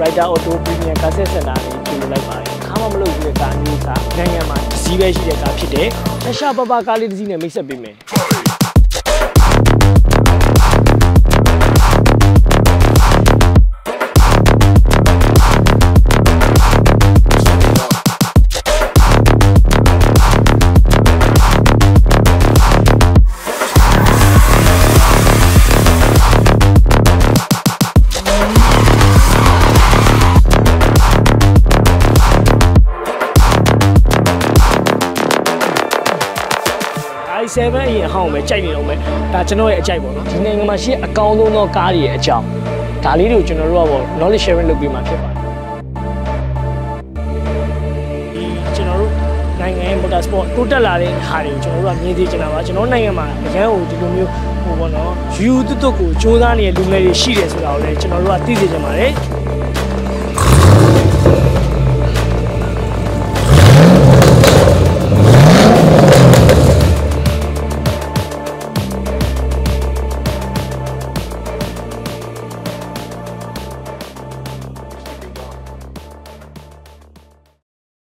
Rider Auto Premium Car Set Center လေးပြုလုပ်လိုက်ပါတယ်ခါမှမလုပ်ဘူးတဲ့ကားမျိုးစားနိုင်ငံမှာစီးပဲရှိတဲ့ကားဖြစ်တယ်တခြားပပကားလေးတစ်စီးနဲ့မိတ်ဆက်ပေးမယ် i7 အရင်ဟောင်းပဲကြိုက်နေတော့မယ်ဒါကျွန်တော်ရဲ့အကြိုက်ပေါ့နော်ဒီနိုင်ငံမှာရှိတဲ့အကောင်းဆုံးသောကားတွေရဲ့အကြောင်းဒါလေးတွေကိုကျွန်တော်တို့ကပေါ့ knowledge sharing လုပ်ပေးမှာဖြစ်ပါတယ်ဒီကျွန်တော်တို့နိုင်ငံရဲ့ motor sport တိုးတက်လာတဲ့ဟာတွေကိုကျွန်တော်တို့ကမြင်သိချင်တာပါကျွန်တော်နိုင်ငံမှာအရန်ဟိုဒီလိုမျိုးဟိုပေါ့နော်ယူတူတူကိုစူးစမ်းနေတဲ့လူငယ်တွေရှိတယ်ဆိုတာကိုလည်းကျွန်တော်တို့ကသိစေချင်ပါတယ်